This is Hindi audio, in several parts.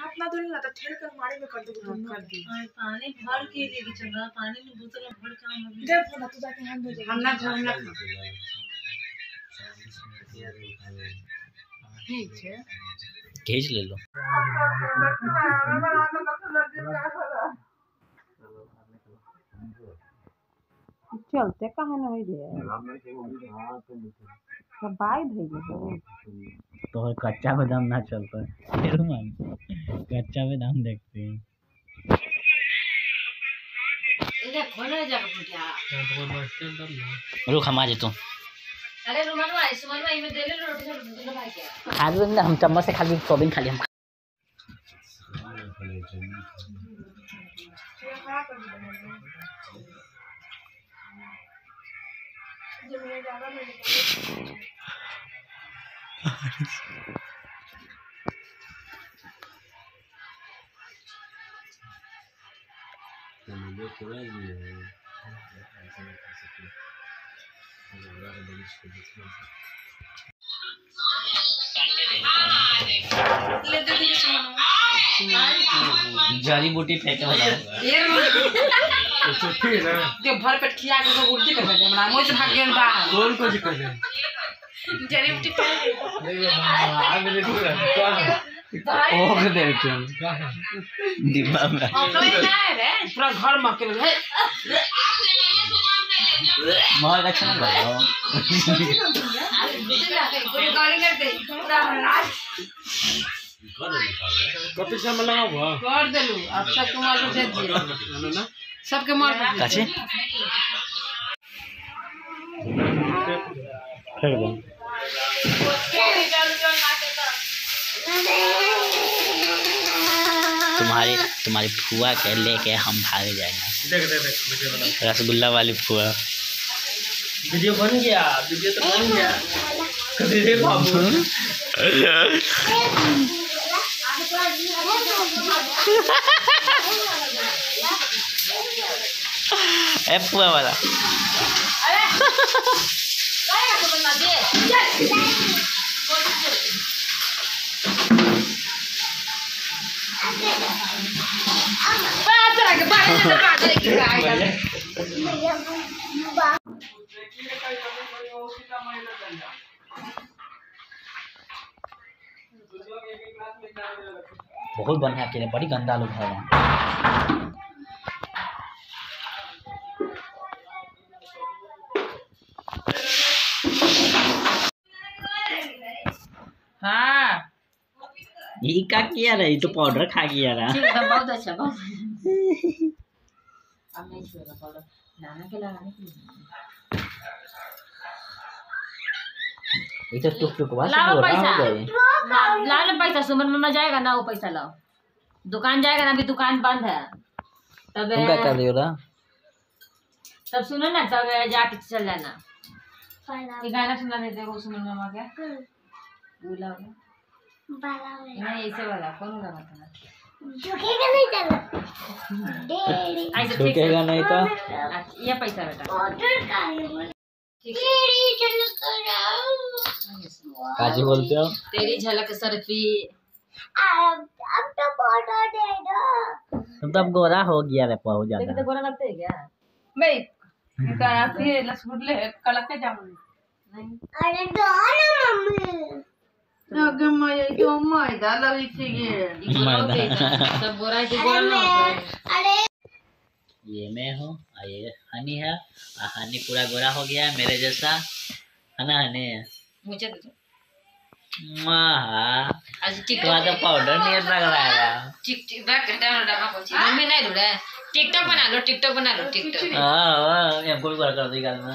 हाथ ना धोले ना तो ठेल कर मारे में कर दे कर दी पानी भर के लेके चल रहा पानी में बोतल भर काम अभी दे फ़ोन तू जाके हाथ धो हम ना धो हम ना ठीक है। खींच ले लो। चलते कहाँ न बाई हो तो कच्चा बादाम ना चलता फिर मान कच्चा बादाम देखते हैं। खोले रुक हम आ जाते अरे रुमाल में सुमन में इमे देले रोटी सब दूध भाई के खा लो ना हम चम्मच से खाली सोबिन खा ले दे दे सुमन जड़ी बूटी फेंके वाला जो भर पेट खिया के उल्टी कर दे हमरा से भाग गेल बाहर कौन सी कर जड़ी बूटी ओग दे के डिब्बा में अपने ना रे पूरा घर में के है बहुत अच्छा लग रहा है। रिकॉर्डिंग कर दे पूरा रात कपी से में लगा हुआ कर देलू। अब सबके माल पर दे दिए ना सबके माल पर दे काचे? फेंक दो। तुम्हारी तुम्हारी फुआ के लेके हम भाग जाएँगे। देख देख देख वीडियो बना रसगुल्ला वाली फुआ। वीडियो बन गया वीडियो तो बन गया। बाबू। ए फुआ वाला। बहुत बढ़िया अकेले बड़ी गंदा लोग है वहाँ। हाँ। ये क्या किया रहा ये तो पाउडर खा गया रहा। बहुत अच्छा बहुत अब नहीं छुएगा पाउडर नाना के लगाने के लिए ये। तो टुक टुक वाला लाओ पैसा। ला- ला लो पैसा सुमन मामा जाएगा ना वो पैसा लाओ। दुकान जाएगा ना अभी दुकान बंद है। तब तुम क्या कर रही हो रहा तब सुनो ना तब जाके चल जाना। ये गाना सुना देते हो सुमन मामा क्या बोला नहीं ऐसे वाला कौन वाला बताना ऐसे ठीक से छूटेगा नहीं तो ये पैसा बेटा ठीक है काजी बोलते हो तेरी झलक सरफी तुम तो गोरा हो गया रे बहुत तो ज़्यादा गोरा लगते है क्या भाई का फिर रसगुल्ले कलक के जामुन अगे मैं तो मैदा लगी थी ये ई गोरा होते है सब गोरा है कि गोरा ना होता है ये मैं हूँ और ये हनी है और हनी पूरा गोरा हो गया है मेरे जैसा है ना हनी मुझे दे दो वाह आज तो तो पाउडर नहीं लग रहा है। टिक टिक बैक करता है डब्बा पहुँची मम्मी नहीं ढूंढा है टिकटॉक बना लो टिकटॉक बना लो टिकटॉक हाँ हाँ हमको भी कर देगा ना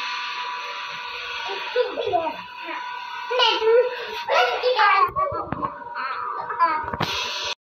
You.